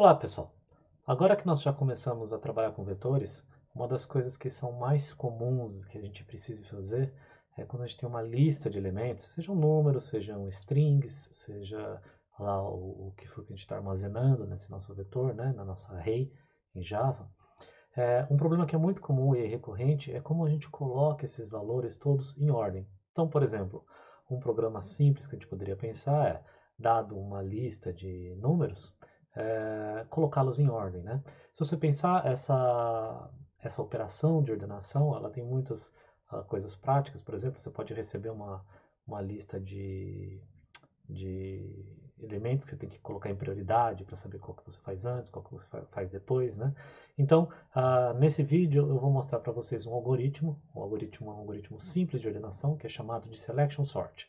Olá pessoal, agora que nós já começamos a trabalhar com vetores, uma das coisas que são mais comuns que a gente precisa fazer é quando a gente tem uma lista de elementos, sejam números, sejam strings, seja lá o, o que for que a gente está armazenando nesse nosso vetor, né, na nossa array em Java. É, um problema que é muito comum e recorrente é como a gente coloca esses valores todos em ordem. Então, por exemplo, um programa simples que a gente poderia pensar é, dado uma lista de números, é, colocá-los em ordem. Né? Se você pensar essa, essa operação de ordenação, ela tem muitas uh, coisas práticas. Por exemplo, você pode receber uma, uma lista de, de elementos que você tem que colocar em prioridade para saber qual que você faz antes, qual que você faz depois, né? Então, uh, nesse vídeo eu vou mostrar para vocês um algoritmo, um algoritmo é um algoritmo simples de ordenação que é chamado de Selection Sort.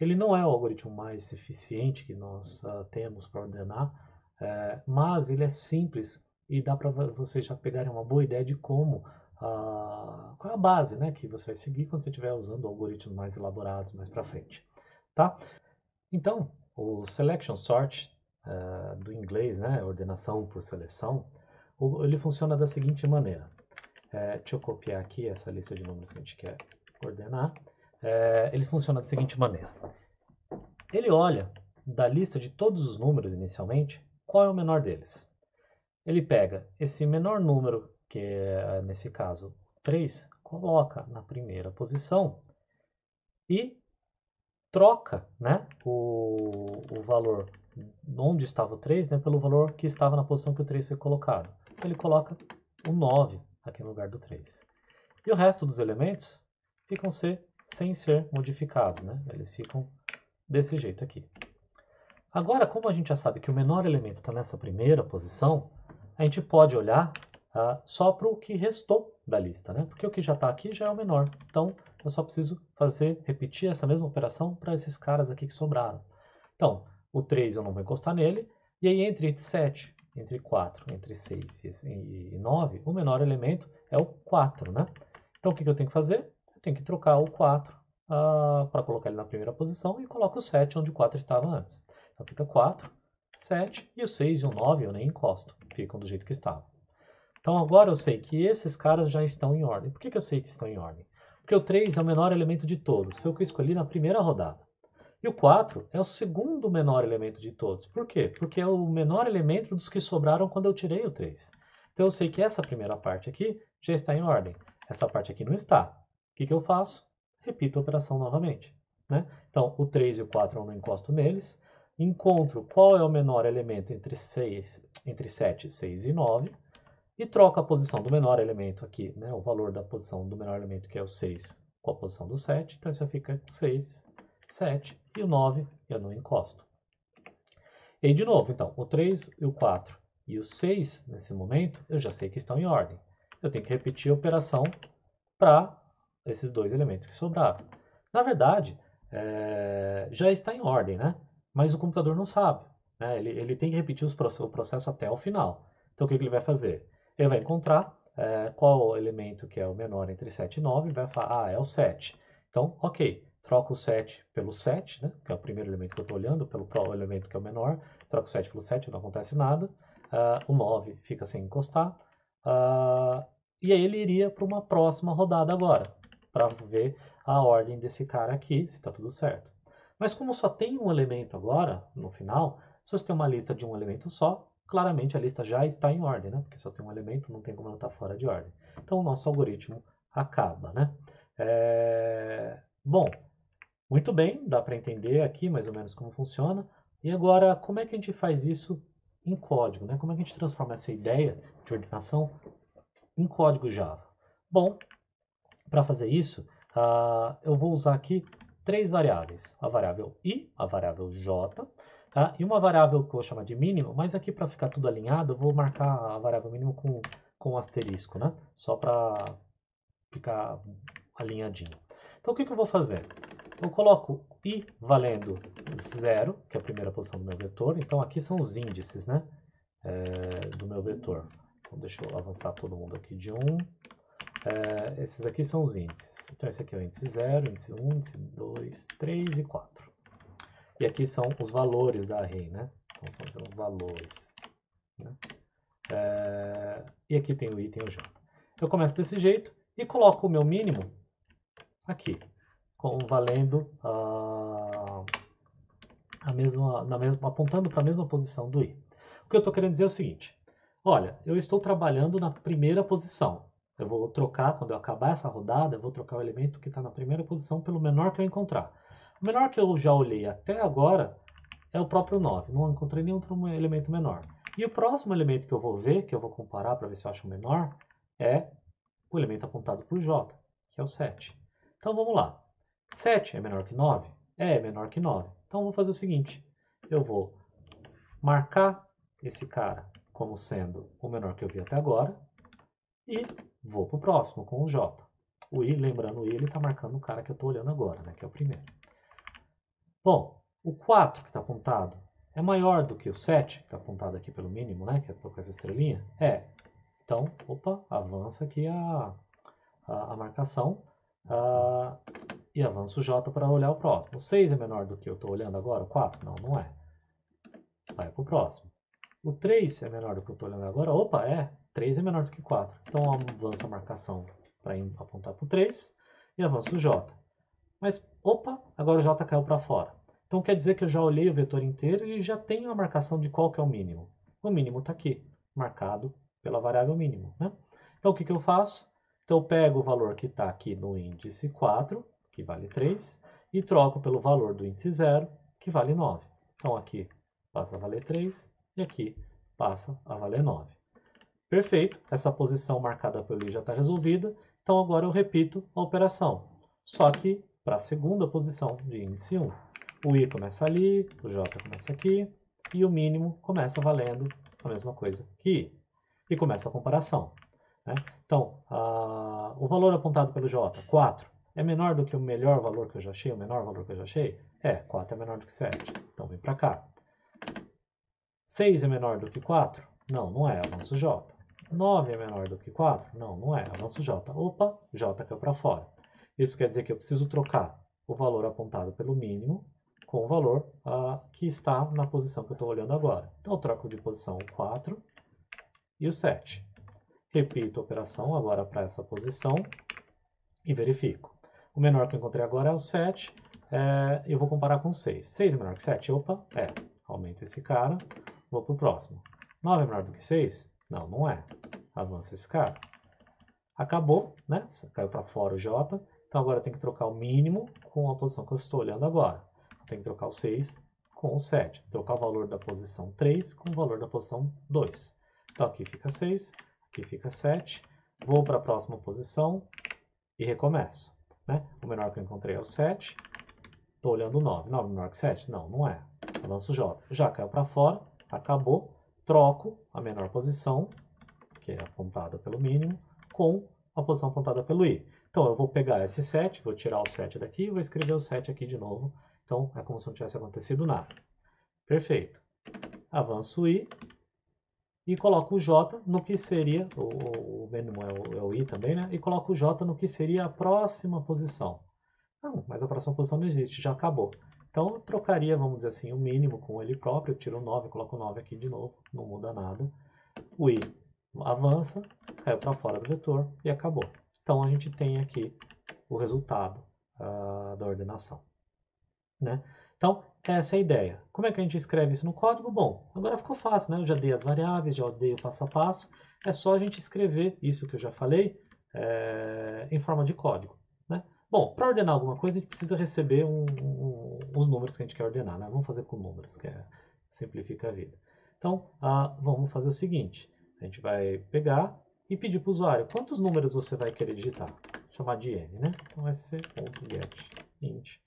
Ele não é o algoritmo mais eficiente que nós uh, temos para ordenar, é, mas ele é simples e dá para vocês já pegarem uma boa ideia de como, ah, qual é a base né, que você vai seguir quando você estiver usando algoritmos mais elaborados mais para frente. Tá? Então, o selection sort, uh, do inglês, né, ordenação por seleção, ele funciona da seguinte maneira. É, deixa eu copiar aqui essa lista de números que a gente quer ordenar. É, ele funciona da seguinte maneira. Ele olha da lista de todos os números inicialmente, qual é o menor deles? Ele pega esse menor número, que é nesse caso 3, coloca na primeira posição e troca né, o, o valor onde estava o 3 né, pelo valor que estava na posição que o 3 foi colocado. Ele coloca o 9 aqui no lugar do 3. E o resto dos elementos ficam ser, sem ser modificados. Né? Eles ficam desse jeito aqui. Agora, como a gente já sabe que o menor elemento está nessa primeira posição, a gente pode olhar uh, só para o que restou da lista, né? Porque o que já está aqui já é o menor. Então, eu só preciso fazer, repetir essa mesma operação para esses caras aqui que sobraram. Então, o 3 eu não vou encostar nele, e aí entre 7, entre 4, entre 6 e 9, o menor elemento é o 4, né? Então, o que, que eu tenho que fazer? Eu tenho que trocar o 4 uh, para colocar ele na primeira posição e coloco o 7 onde o 4 estava antes. Então fica 4, 7 e o 6 e o 9 eu nem encosto, ficam do jeito que estavam. Então agora eu sei que esses caras já estão em ordem. Por que, que eu sei que estão em ordem? Porque o 3 é o menor elemento de todos, foi o que eu escolhi na primeira rodada. E o 4 é o segundo menor elemento de todos. Por quê? Porque é o menor elemento dos que sobraram quando eu tirei o 3. Então eu sei que essa primeira parte aqui já está em ordem. Essa parte aqui não está. O que, que eu faço? Repito a operação novamente. Né? Então o 3 e o 4 eu não encosto neles encontro qual é o menor elemento entre, 6, entre 7, 6 e 9 e troco a posição do menor elemento aqui, né, o valor da posição do menor elemento que é o 6 com a posição do 7, então isso fica 6, 7 e o 9 eu não encosto. E de novo, então, o 3 e o 4 e o 6 nesse momento eu já sei que estão em ordem. Eu tenho que repetir a operação para esses dois elementos que sobraram. Na verdade, é, já está em ordem, né? Mas o computador não sabe. Né? Ele, ele tem que repetir os, o processo até o final. Então, o que, que ele vai fazer? Ele vai encontrar é, qual elemento que é o menor entre 7 e 9 e vai falar, ah, é o 7. Então, ok, troca o 7 pelo 7, né? que é o primeiro elemento que eu estou olhando, pelo elemento que é o menor, troca o 7 pelo 7, não acontece nada. Uh, o 9 fica sem encostar. Uh, e aí ele iria para uma próxima rodada agora, para ver a ordem desse cara aqui, se está tudo certo. Mas como só tem um elemento agora, no final, se você tem uma lista de um elemento só, claramente a lista já está em ordem, né? Porque só tem um elemento, não tem como ela estar fora de ordem. Então o nosso algoritmo acaba, né? É... Bom, muito bem, dá para entender aqui mais ou menos como funciona. E agora, como é que a gente faz isso em código, né? Como é que a gente transforma essa ideia de ordenação em código Java? Bom, para fazer isso, uh, eu vou usar aqui três variáveis, a variável i, a variável j, tá? e uma variável que eu vou chamar de mínimo, mas aqui para ficar tudo alinhado, eu vou marcar a variável mínimo com, com um asterisco, né? só para ficar alinhadinho. Então o que, que eu vou fazer? Eu coloco i valendo zero, que é a primeira posição do meu vetor, então aqui são os índices né? É, do meu vetor. Então deixa eu avançar todo mundo aqui de 1, um, é, esses aqui são os índices. Então, esse aqui é o índice 0, índice 1, um, índice 2, 3 e 4. E aqui são os valores da array, né? Então, são valores. Né? É, e aqui tem o i tem o j. Eu começo desse jeito e coloco o meu mínimo aqui, com, valendo a, a mesma, na mesma, apontando para a mesma posição do i. O que eu estou querendo dizer é o seguinte, olha, eu estou trabalhando na primeira posição. Eu vou trocar, quando eu acabar essa rodada, eu vou trocar o elemento que está na primeira posição pelo menor que eu encontrar. O menor que eu já olhei até agora é o próprio 9, não encontrei nenhum outro elemento menor. E o próximo elemento que eu vou ver, que eu vou comparar para ver se eu acho menor, é o elemento apontado por J, que é o 7. Então vamos lá. 7 é menor que 9? É, é menor que 9. Então eu vou fazer o seguinte, eu vou marcar esse cara como sendo o menor que eu vi até agora e vou para o próximo com o J. O I, lembrando o I, ele está marcando o cara que eu estou olhando agora, né, que é o primeiro. Bom, o 4 que está apontado é maior do que o 7, que está apontado aqui pelo mínimo, né, que é com essa estrelinha? É. Então, opa, avança aqui a, a, a marcação uh, e avança o J para olhar o próximo. O 6 é menor do que eu estou olhando agora? O 4? Não, não é. Vai para o próximo. O 3 é menor do que eu estou olhando agora? Opa, é. 3 é menor do que 4. Então, avança a marcação para apontar para o 3 e avança o J. Mas, opa, agora o J caiu para fora. Então quer dizer que eu já olhei o vetor inteiro e já tenho a marcação de qual que é o mínimo. O mínimo está aqui, marcado pela variável mínimo. Né? Então o que, que eu faço? Então eu pego o valor que está aqui no índice 4, que vale 3, e troco pelo valor do índice 0, que vale 9. Então aqui passa a valer 3 e aqui passa a valer 9. Perfeito, essa posição marcada pelo i já está resolvida, então agora eu repito a operação, só que para a segunda posição de índice 1. O I começa ali, o J começa aqui, e o mínimo começa valendo a mesma coisa que I. E começa a comparação. Né? Então, o valor apontado pelo J, 4, é menor do que o melhor valor que eu já achei, o menor valor que eu já achei? É, 4 é menor do que 7. Então, vem para cá. 6 é menor do que 4? Não, não é, avanço J. 9 é menor do que 4? Não, não é, avanço J. Opa, J caiu para fora. Isso quer dizer que eu preciso trocar o valor apontado pelo mínimo com o valor uh, que está na posição que eu estou olhando agora. Então, eu troco de posição o 4 e o 7. Repito a operação agora para essa posição e verifico. O menor que eu encontrei agora é o 7, é, eu vou comparar com o 6. 6 é menor que 7? Opa, é. Aumenta esse cara, vou para o próximo. 9 é menor do que 6? Não, não é. Avança esse cara. Acabou, né? Caiu para fora o J. Então agora eu tenho que trocar o mínimo com a posição que eu estou olhando agora tem que trocar o 6 com o 7. Trocar o valor da posição 3 com o valor da posição 2. Então aqui fica 6, aqui fica 7. Vou para a próxima posição e recomeço. Né? O menor que eu encontrei é o 7. Estou olhando o 9. 9 é menor que 7? Não, não é. Avanço o J. Já caiu para fora, acabou. Troco a menor posição, que é apontada pelo mínimo, com a posição apontada pelo I. Então eu vou pegar esse 7, vou tirar o 7 daqui e vou escrever o 7 aqui de novo então, é como se não tivesse acontecido nada. Perfeito. Avanço o I e coloco o J no que seria, o, o mínimo é o, é o I também, né? E coloco o J no que seria a próxima posição. Não, mas a próxima posição não existe, já acabou. Então, eu trocaria, vamos dizer assim, o mínimo com ele próprio, eu tiro o 9, coloco o 9 aqui de novo, não muda nada. O I avança, caiu para fora do vetor e acabou. Então, a gente tem aqui o resultado uh, da ordenação. Né? Então, essa é a ideia. Como é que a gente escreve isso no código? Bom, agora ficou fácil, né? Eu já dei as variáveis, já dei o passo a passo. É só a gente escrever isso que eu já falei é, em forma de código. Né? Bom, para ordenar alguma coisa, a gente precisa receber um, um, os números que a gente quer ordenar. Né? Vamos fazer com números, que é, simplifica a vida. Então, ah, vamos fazer o seguinte. A gente vai pegar e pedir para o usuário quantos números você vai querer digitar. Chamar de n, né? Então, vai ser .get int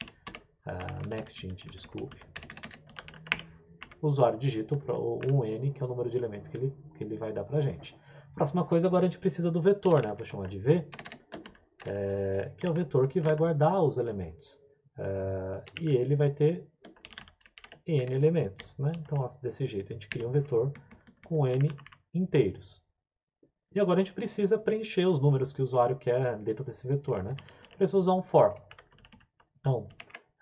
uh, nextInt, desculpe, o usuário digita um n, que é o número de elementos que ele, que ele vai dar para a gente. Próxima coisa, agora a gente precisa do vetor, né? Vou chamar de v, é, que é o vetor que vai guardar os elementos. É, e ele vai ter n elementos, né? Então, desse jeito, a gente cria um vetor com n inteiros. E agora a gente precisa preencher os números que o usuário quer dentro desse vetor, né? Precisa usar um for. Então,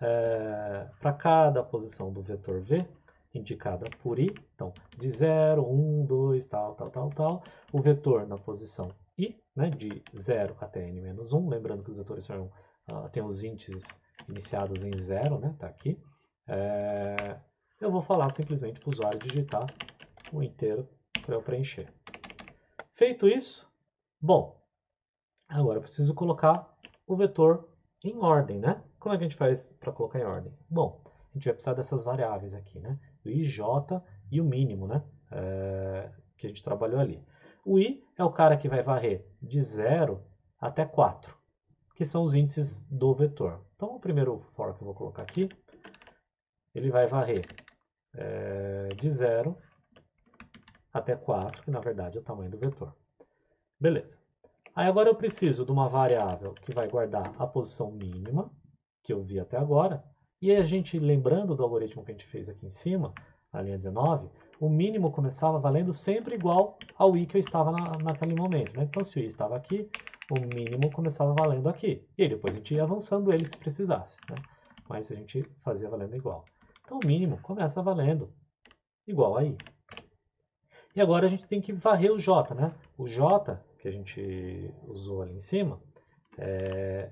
é, para cada posição do vetor v, indicada por i, então de 0, 1, 2, tal, tal, tal, tal, o vetor na posição i, né, de 0 até n menos 1, lembrando que os vetores são, uh, têm os índices iniciados em 0, né, tá aqui, é, eu vou falar simplesmente para o usuário digitar o inteiro para eu preencher. Feito isso, bom, agora eu preciso colocar o vetor em ordem, né? Como é que a gente faz para colocar em ordem? Bom, a gente vai precisar dessas variáveis aqui, né? O IJ e o mínimo, né? É, que a gente trabalhou ali. O I é o cara que vai varrer de 0 até 4, que são os índices do vetor. Então, o primeiro for que eu vou colocar aqui, ele vai varrer é, de 0 até 4, que na verdade é o tamanho do vetor. Beleza. Aí agora eu preciso de uma variável que vai guardar a posição mínima, que eu vi até agora, e a gente, lembrando do algoritmo que a gente fez aqui em cima, na linha 19, o mínimo começava valendo sempre igual ao i que eu estava na, naquele momento. Né? Então, se o i estava aqui, o mínimo começava valendo aqui. E depois a gente ia avançando ele se precisasse. Né? Mas a gente fazia valendo igual. Então, o mínimo começa valendo igual a i. E agora a gente tem que varrer o J, né? O J, que a gente usou ali em cima, é...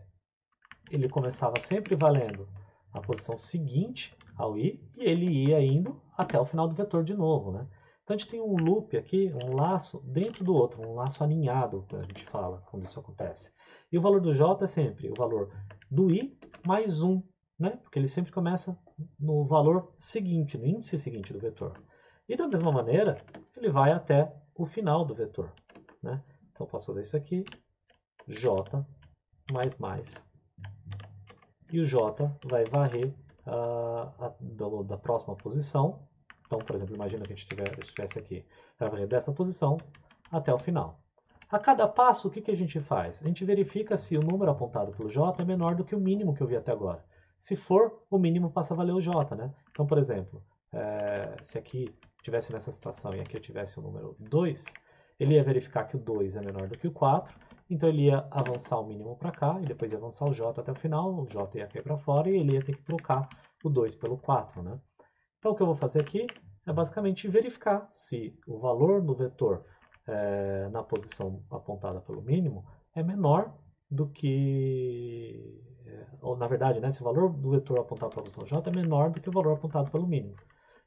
ele começava sempre valendo a posição seguinte ao i, e ele ia indo até o final do vetor de novo, né? Então a gente tem um loop aqui, um laço dentro do outro, um laço aninhado, que a gente fala quando isso acontece. E o valor do j é sempre o valor do i mais 1, né? Porque ele sempre começa no valor seguinte, no índice seguinte do vetor. E da mesma maneira, ele vai até o final do vetor. Né? Então, posso fazer isso aqui, j mais mais. E o j vai varrer uh, a, do, da próxima posição. Então, por exemplo, imagina que a gente tiver, estivesse aqui. Vai varrer dessa posição até o final. A cada passo, o que, que a gente faz? A gente verifica se o número apontado pelo j é menor do que o mínimo que eu vi até agora. Se for, o mínimo passa a valer o j. Né? Então, por exemplo, é, se aqui tivesse nessa situação e aqui eu tivesse o número 2, ele ia verificar que o 2 é menor do que o 4, então ele ia avançar o mínimo para cá e depois ia avançar o j até o final, o j ia cair para fora e ele ia ter que trocar o 2 pelo 4. Né? Então o que eu vou fazer aqui é basicamente verificar se o valor do vetor é, na posição apontada pelo mínimo é menor do que, é, ou na verdade, né, se o valor do vetor apontado pela posição j é menor do que o valor apontado pelo mínimo.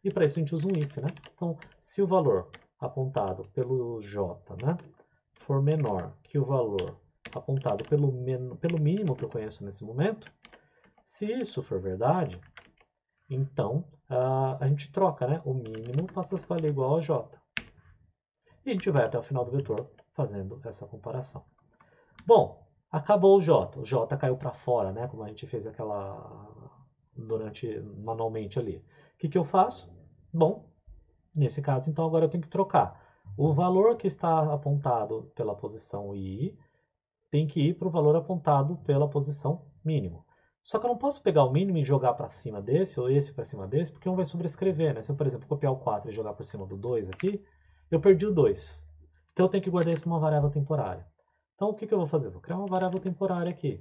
E para isso a gente usa um if, né? Então, se o valor apontado pelo j né, for menor que o valor apontado pelo, pelo mínimo que eu conheço nesse momento, se isso for verdade, então uh, a gente troca, né? O mínimo passa a valer igual a j. E a gente vai até o final do vetor fazendo essa comparação. Bom, acabou o j. O j caiu para fora, né? Como a gente fez aquela durante manualmente ali. O que, que eu faço? Bom, nesse caso, então, agora eu tenho que trocar. O valor que está apontado pela posição I tem que ir para o valor apontado pela posição mínimo. Só que eu não posso pegar o mínimo e jogar para cima desse, ou esse para cima desse, porque um vai sobrescrever, né? Se eu, por exemplo, copiar o 4 e jogar por cima do 2 aqui, eu perdi o 2. Então eu tenho que guardar isso numa variável temporária. Então o que, que eu vou fazer? Vou criar uma variável temporária aqui.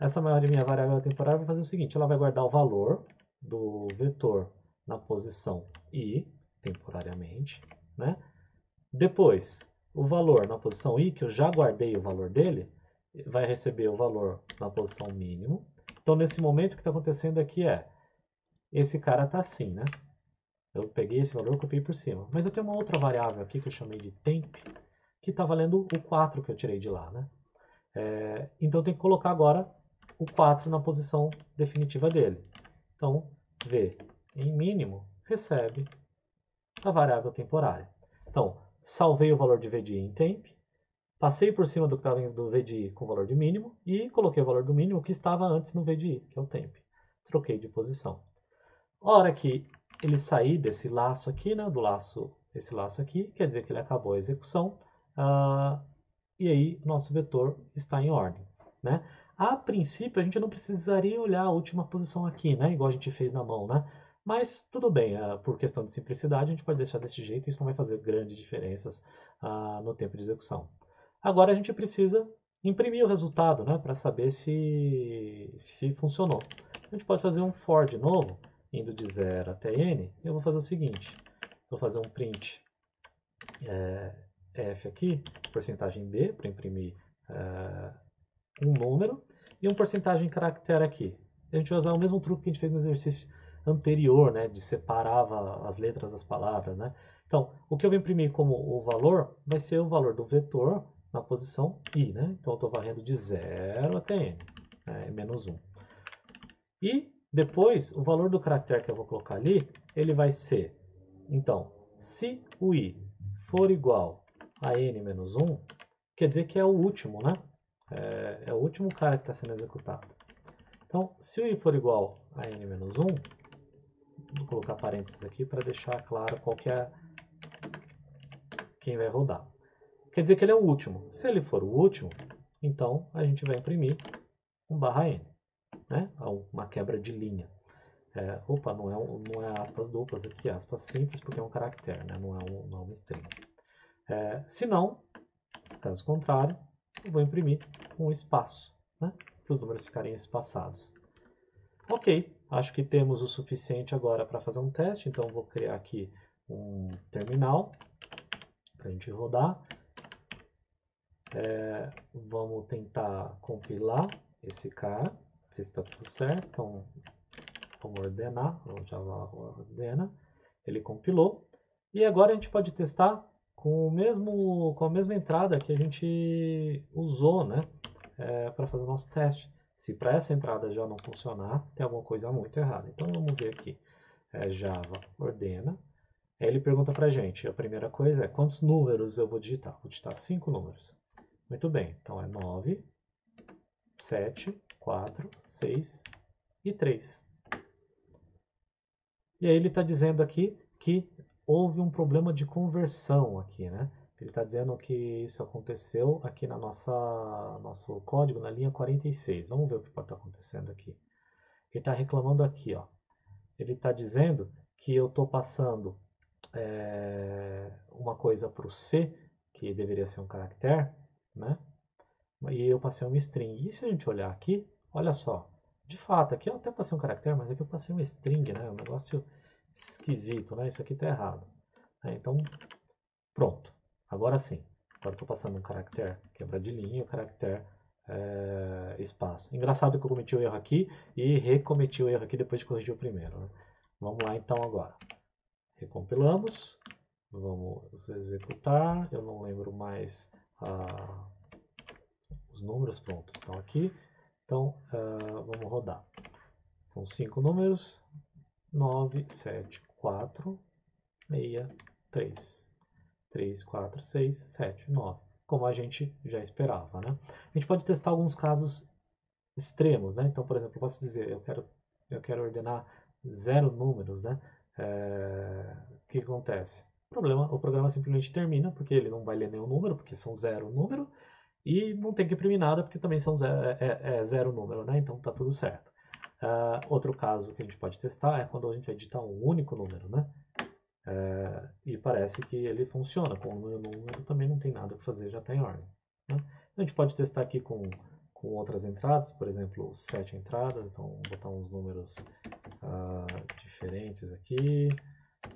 Essa minha variável temporária vai fazer o seguinte, ela vai guardar o valor do vetor na posição I, temporariamente, né? Depois, o valor na posição I, que eu já guardei o valor dele, vai receber o valor na posição mínimo. Então, nesse momento, o que está acontecendo aqui é, esse cara está assim, né? Eu peguei esse valor e copiei por cima. Mas eu tenho uma outra variável aqui que eu chamei de temp, que está valendo o 4 que eu tirei de lá, né? É, então, eu tenho que colocar agora o 4 na posição definitiva dele. Então, V em mínimo, recebe a variável temporária. Então, salvei o valor de VDI em temp, passei por cima do que estava do VDI com o valor de mínimo e coloquei o valor do mínimo que estava antes no VDI, que é o temp. Troquei de posição. A hora que ele sair desse laço aqui, né, do laço, esse laço aqui, quer dizer que ele acabou a execução, uh, e aí nosso vetor está em ordem. Né? A princípio, a gente não precisaria olhar a última posição aqui, né, igual a gente fez na mão, né? Mas tudo bem, uh, por questão de simplicidade, a gente pode deixar desse jeito, isso não vai fazer grandes diferenças uh, no tempo de execução. Agora a gente precisa imprimir o resultado né, para saber se, se funcionou. A gente pode fazer um for de novo, indo de 0 até n, eu vou fazer o seguinte, vou fazer um print é, f aqui, porcentagem b, para imprimir é, um número, e um porcentagem caractere aqui. A gente vai usar o mesmo truque que a gente fez no exercício anterior, né, de separava as letras das palavras, né. Então, o que eu vou imprimir como o valor vai ser o valor do vetor na posição i, né. Então, eu estou varrendo de 0 até n, né, menos 1. E depois, o valor do caractere que eu vou colocar ali, ele vai ser, então, se o i for igual a n menos 1, quer dizer que é o último, né? É, é o último cara que está sendo executado. Então, se o i for igual a n menos 1, vou colocar parênteses aqui para deixar claro qual que é quem vai rodar. Quer dizer que ele é o último. Se ele for o último, então a gente vai imprimir um barra n, né? uma quebra de linha. É, opa, não é, não é aspas duplas aqui, é aspas simples, porque é um caractere, né? não, é um, não é uma string. É, se não, caso contrário, eu vou imprimir um espaço, né? para os números ficarem espaçados. Ok, acho que temos o suficiente agora para fazer um teste, então vou criar aqui um terminal para a gente rodar. É, vamos tentar compilar esse cara, ver se está tudo certo. Então, vamos ordenar, o Java ordena, ele compilou. E agora a gente pode testar com, o mesmo, com a mesma entrada que a gente usou né, é, para fazer o nosso teste. Se para essa entrada já não funcionar, tem alguma coisa muito errada. Então vamos ver aqui. É, Java ordena. Aí ele pergunta para a gente, a primeira coisa é quantos números eu vou digitar? Vou digitar cinco números. Muito bem, então é 9, 7, 4, 6 e 3. E aí ele está dizendo aqui que houve um problema de conversão aqui, né? Ele está dizendo que isso aconteceu aqui na nossa nosso código, na linha 46. Vamos ver o que pode estar tá acontecendo aqui. Ele está reclamando aqui, ó. Ele está dizendo que eu estou passando é, uma coisa para o C, que deveria ser um caractere, né? E eu passei uma string. E se a gente olhar aqui, olha só. De fato, aqui eu até passei um caractere, mas aqui eu passei uma string, né? Um negócio esquisito, né? Isso aqui está errado. É, então, pronto. Agora sim. Agora estou passando um caractere quebra de linha, caractere é, espaço. Engraçado que eu cometi o erro aqui e recometi o erro aqui depois de corrigir o primeiro. Né? Vamos lá então agora. Recompilamos. Vamos executar. Eu não lembro mais ah, os números. Prontos, estão aqui. Então, uh, vamos rodar. São cinco números. 9, 7, 4, 6, 3. 3, 4, 6, 7, 9. Como a gente já esperava, né? A gente pode testar alguns casos extremos, né? Então, por exemplo, eu posso dizer, eu quero, eu quero ordenar zero números, né? É, o que acontece? O, problema, o programa simplesmente termina, porque ele não vai ler nenhum número, porque são zero número, e não tem que imprimir nada, porque também são zero, é, é, é zero número, né? Então tá tudo certo. Uh, outro caso que a gente pode testar é quando a gente vai digitar um único número, né? Uh, e parece que ele funciona. Com o número também não tem nada para fazer, já está em ordem. Né? A gente pode testar aqui com, com outras entradas, por exemplo, sete entradas. Então, vou botar uns números uh, diferentes aqui.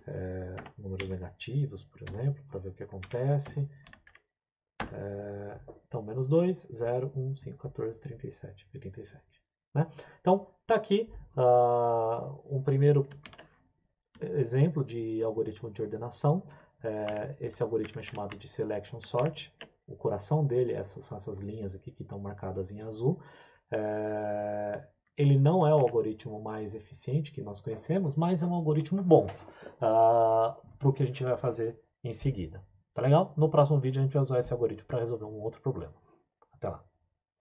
É, números negativos, por exemplo, para ver o que acontece. É, então, menos 2, 0, 1, 5, 14, 37, 87. Né? Então, está aqui uh, um primeiro exemplo de algoritmo de ordenação. É, esse algoritmo é chamado de Selection Sort. O coração dele essas, são essas linhas aqui que estão marcadas em azul. É, ele não é o algoritmo mais eficiente que nós conhecemos, mas é um algoritmo bom uh, para o que a gente vai fazer em seguida. Tá legal? No próximo vídeo a gente vai usar esse algoritmo para resolver um outro problema. Até lá.